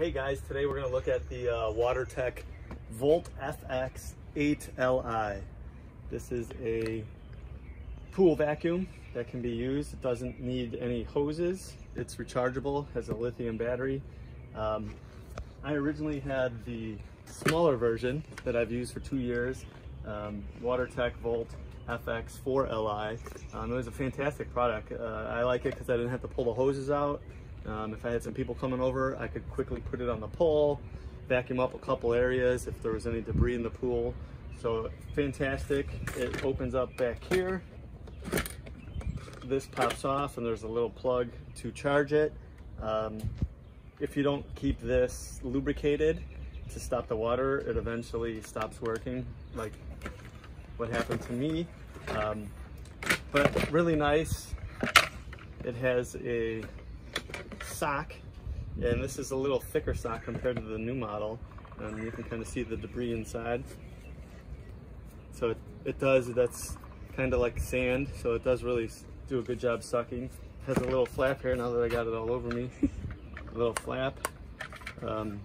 Hey guys, today we're going to look at the uh, WaterTech Volt FX 8Li. This is a pool vacuum that can be used. It doesn't need any hoses. It's rechargeable, has a lithium battery. Um, I originally had the smaller version that I've used for two years, um, WaterTech Volt FX 4Li. Um, it was a fantastic product. Uh, I like it because I didn't have to pull the hoses out. Um, if I had some people coming over, I could quickly put it on the pole, vacuum up a couple areas if there was any debris in the pool. So fantastic. It opens up back here. This pops off and there's a little plug to charge it. Um, if you don't keep this lubricated to stop the water, it eventually stops working, like what happened to me. Um, but really nice. It has a sock, and this is a little thicker sock compared to the new model. Um, you can kind of see the debris inside. So it, it does, that's kind of like sand, so it does really do a good job sucking. It has a little flap here now that I got it all over me. a little flap. Um,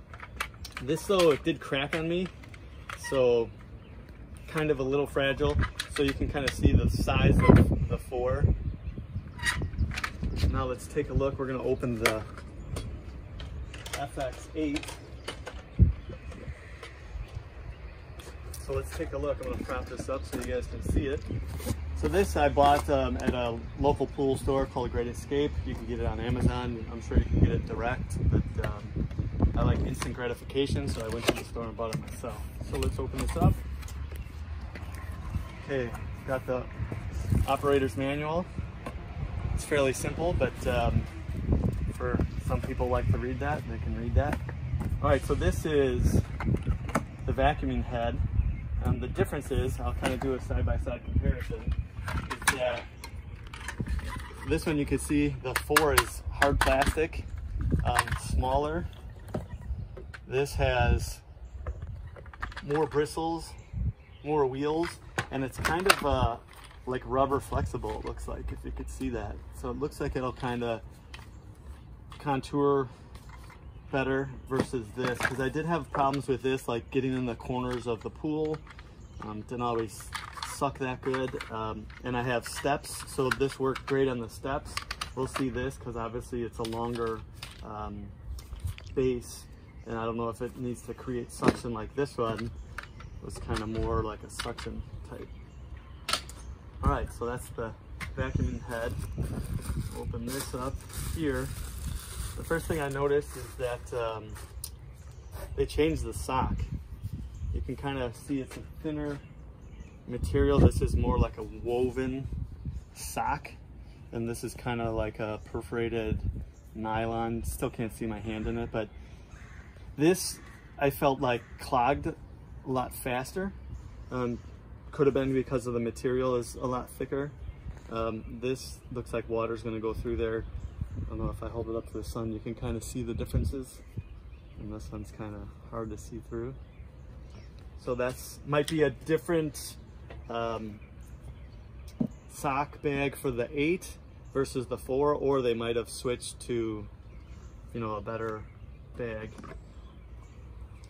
this though, it did crack on me, so kind of a little fragile. So you can kind of see the size of the four. Now let's take a look. We're gonna open the FX8. So let's take a look. I'm gonna prop this up so you guys can see it. So this I bought um, at a local pool store called Great Escape. You can get it on Amazon. I'm sure you can get it direct, but um, I like instant gratification, so I went to the store and bought it myself. So let's open this up. Okay, got the operator's manual. It's fairly simple, but um, for some people like to read that, they can read that. All right, so this is the vacuuming head. Um, the difference is, I'll kind of do a side-by-side -side comparison, is that this one you can see the four is hard plastic, um, smaller. This has more bristles, more wheels, and it's kind of uh, like rubber flexible, it looks like, if you could see that. So it looks like it'll kind of contour better versus this because I did have problems with this like getting in the corners of the pool um, didn't always suck that good um, and I have steps so this worked great on the steps. We'll see this because obviously it's a longer um, base and I don't know if it needs to create suction like this one. It was kind of more like a suction type all right so that's the vacuuming head open this up here the first thing I noticed is that um, they changed the sock. You can kind of see it's a thinner material. This is more like a woven sock. And this is kind of like a perforated nylon. Still can't see my hand in it, but this I felt like clogged a lot faster. Um, could have been because of the material is a lot thicker. Um, this looks like water's gonna go through there I don't know if I hold it up to the sun, you can kind of see the differences. And this one's kind of hard to see through. So that's might be a different um, sock bag for the eight versus the four, or they might have switched to, you know, a better bag.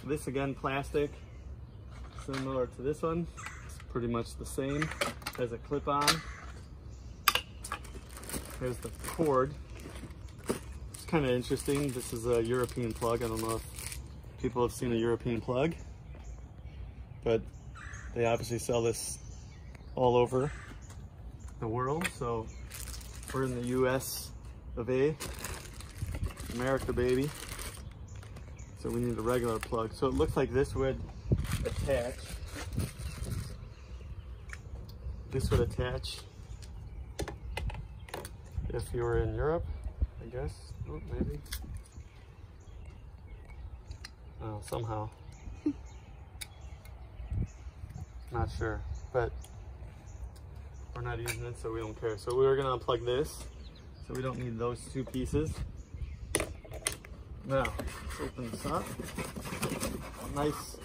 This again, plastic, similar to this one. Pretty much the same. Has a clip on. Here's the cord It's kind of interesting. This is a European plug. I don't know if people have seen a European plug, but they obviously sell this all over the world. So we're in the US of A, America baby. So we need a regular plug. So it looks like this would attach. This would attach if you were in Europe, I guess. Oh, maybe. Oh, somehow. Not sure, but we're not using it, so we don't care. So we are gonna unplug this, so we don't need those two pieces. Now, let's open this up. Nice,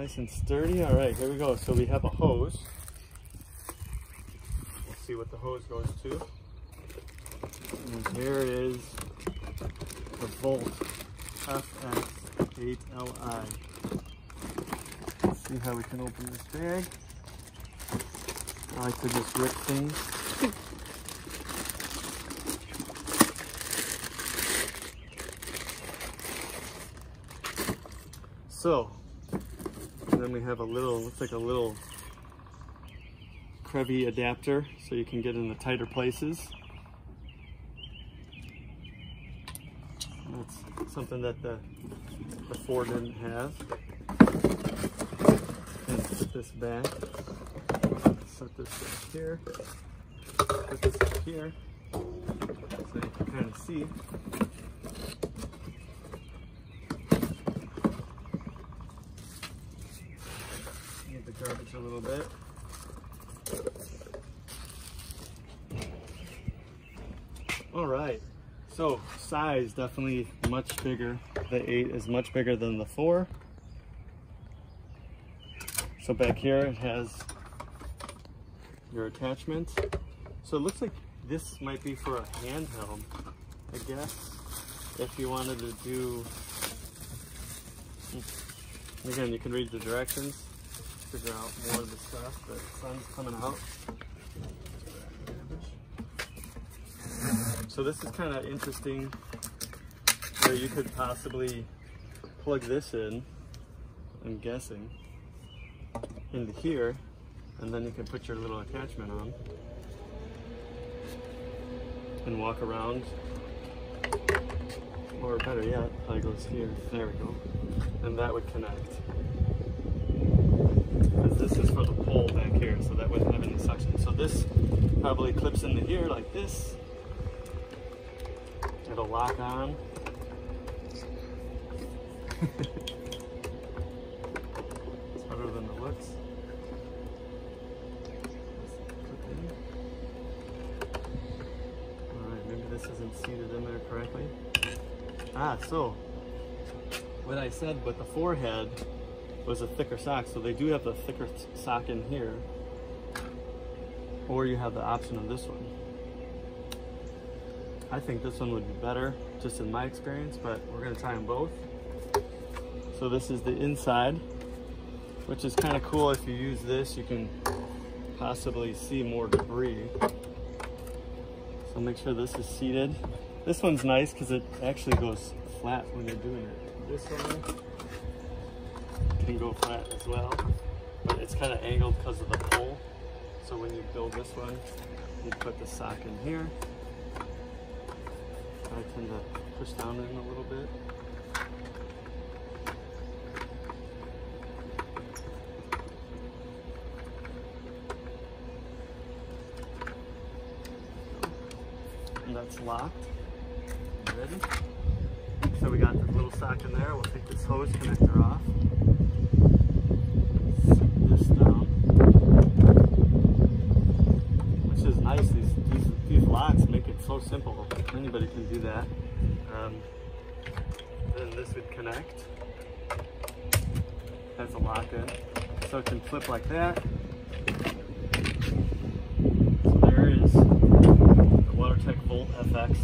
nice and sturdy. All right, here we go. So we have a hose see what the hose goes to. And here is the Volt FX8Li. Let's see how we can open this bag. I like to just rip things. So, then we have a little, looks like a little Crevi adapter so you can get in the tighter places. That's something that the, the four didn't have. And put this back. Set this back here. Put this up here so you can kind of see. Move the garbage a little bit. All right, so size definitely much bigger. The eight is much bigger than the four. So back here it has your attachment. So it looks like this might be for a handheld, I guess, if you wanted to do, hmm, again, you can read the directions, figure out more of the stuff, the sun's coming out. So this is kind of interesting where you could possibly plug this in, I'm guessing, into here, and then you can put your little attachment on and walk around. Or better yet, probably goes here. There we go. And that would connect. Because this is for the pole back here, so that wouldn't have any suction. So this probably clips into here like this. It'll lock on. it's harder than it looks. Alright, maybe this isn't seated in there correctly. Ah, so what I said with the forehead was a thicker sock, so they do have the thicker sock in here, or you have the option of this one. I think this one would be better, just in my experience, but we're gonna try them both. So this is the inside, which is kind of cool. If you use this, you can possibly see more debris. So make sure this is seated. This one's nice because it actually goes flat when you're doing it. This one can go flat as well, but it's kind of angled because of the pole. So when you build this one, you put the sock in here. I tend to push down in a little bit. And that's locked. Ready? So we got the little sock in there. We'll take this hose connector off. Set this down. Which is nice. These, these, these so simple. Anybody can do that. Um, then this would connect. Has a lock in. So it can flip like that. So there is the WaterTech Volt FX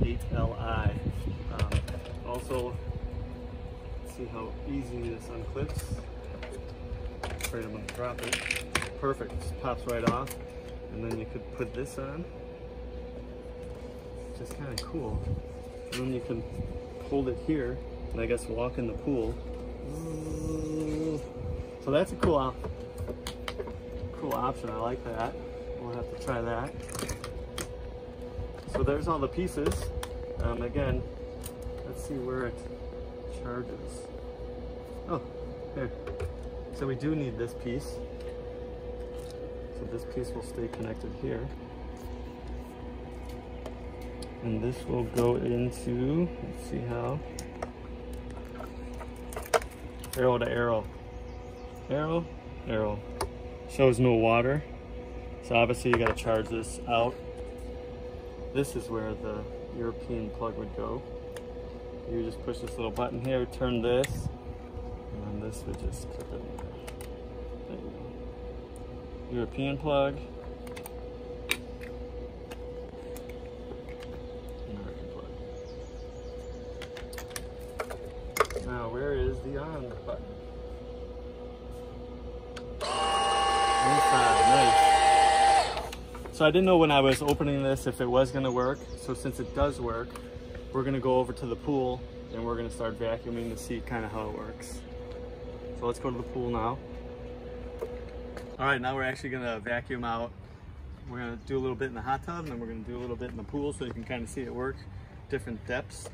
8Li. Um, also, see how easy this unclips. I'm Afraid I'm gonna drop it. Perfect, just pops right off. And then you could put this on. Just kind of cool. And then you can hold it here and I guess walk in the pool. So that's a cool op cool option. I like that. We'll have to try that. So there's all the pieces. Um, again, let's see where it charges. Oh, here. So we do need this piece. So this piece will stay connected here. And this will go into, let's see how, arrow to arrow. Arrow, arrow. Shows no water. So obviously you gotta charge this out. This is where the European plug would go. You just push this little button here, turn this, and then this would just clip in there. European plug. Nice. So I didn't know when I was opening this if it was gonna work. So since it does work, we're gonna go over to the pool and we're gonna start vacuuming to see kind of how it works. So let's go to the pool now. All right, now we're actually gonna vacuum out. We're gonna do a little bit in the hot tub and then we're gonna do a little bit in the pool so you can kind of see it work, different depths.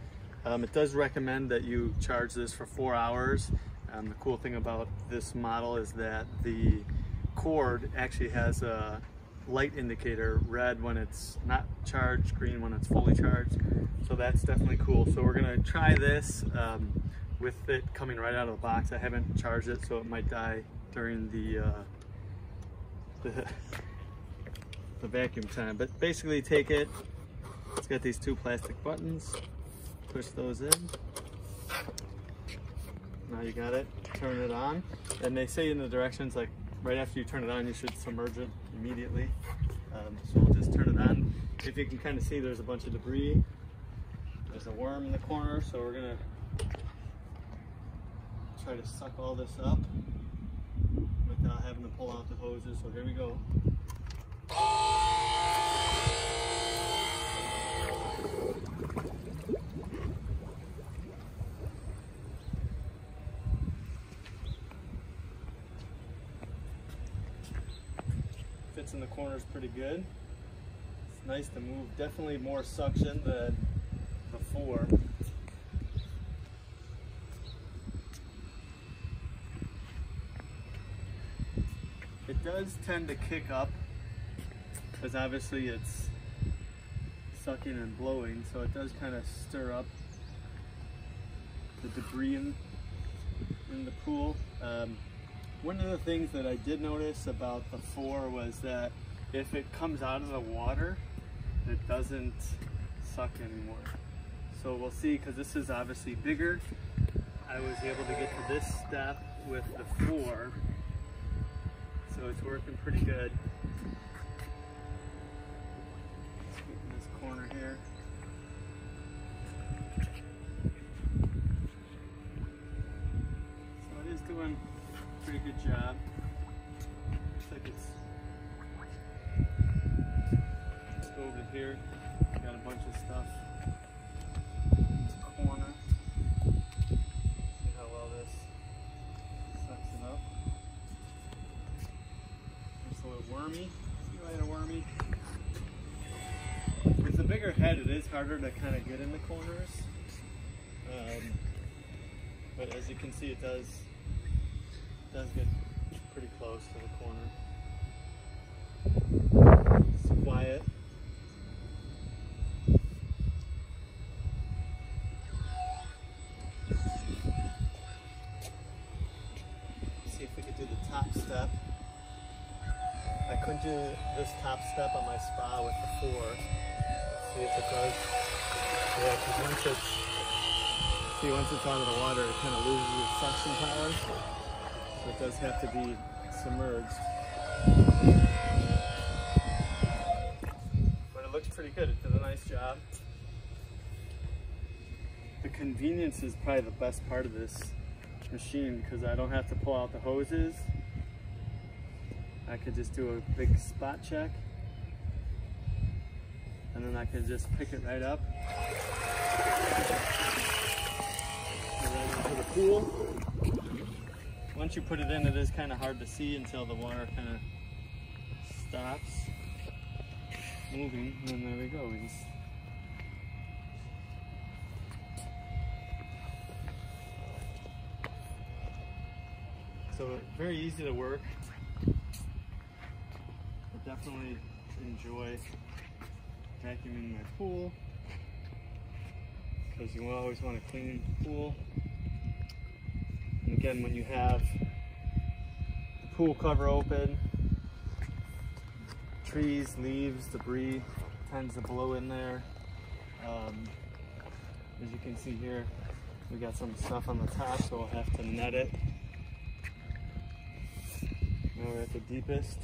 Um, it does recommend that you charge this for four hours. Um, the cool thing about this model is that the cord actually has a light indicator, red when it's not charged, green when it's fully charged. So that's definitely cool. So we're gonna try this um, with it coming right out of the box. I haven't charged it, so it might die during the, uh, the, the vacuum time. But basically take it, it's got these two plastic buttons, push those in. Now you got it, turn it on. And they say in the directions, like right after you turn it on, you should submerge it immediately. Um, so we'll just turn it on. If you can kind of see, there's a bunch of debris. There's a worm in the corner, so we're gonna try to suck all this up without having to pull out the hoses. So here we go. Corners pretty good. It's nice to move. Definitely more suction than before. It does tend to kick up because obviously it's sucking and blowing, so it does kind of stir up the debris in, in the pool. Um, one of the things that I did notice about the four was that if it comes out of the water, it doesn't suck anymore. So we'll see, because this is obviously bigger. I was able to get to this step with the four, so it's working pretty good. This corner here. So it is doing a pretty good job. Looks like it's just over here. Got a bunch of stuff. This corner. See how well this sucks it up. It's a little wormy. See wormy? With the bigger head, it is harder to kind of get in the corners. Um, but as you can see, it does does get pretty close to the corner. It's quiet. See if we could do the top step. I couldn't do this top step on my spa with the four. See if it does. Yeah, because once it's see once it's out of the water, it kind of loses its suction power. So it does have to be submerged. But it looks pretty good. It did a nice job. The convenience is probably the best part of this machine because I don't have to pull out the hoses. I could just do a big spot check and then I could just pick it right up. Into the pool. Once you put it in, it is kind of hard to see until the water kind of stops moving. And then there we go. We just So very easy to work. Definitely enjoy vacuuming my pool because you always want to clean the pool. And again, when you have the pool cover open, trees, leaves, debris tends to blow in there. Um, as you can see here, we got some stuff on the top, so we'll have to net it. Now we're at the deepest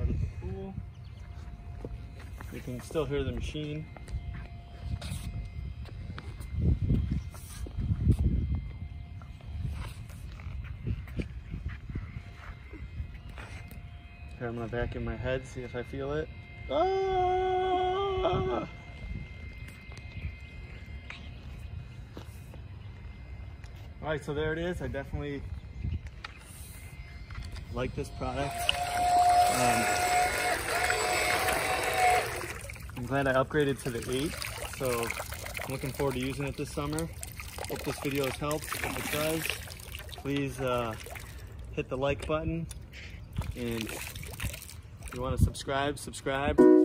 of the pool. You can still hear the machine. Okay, I'm gonna vacuum my head, see if I feel it. Ah! All right, so there it is. I definitely like this product. Um, I'm glad I upgraded to the 8, so I'm looking forward to using it this summer. Hope this video has helped. If it does, please uh, hit the like button. And if you want to subscribe, subscribe.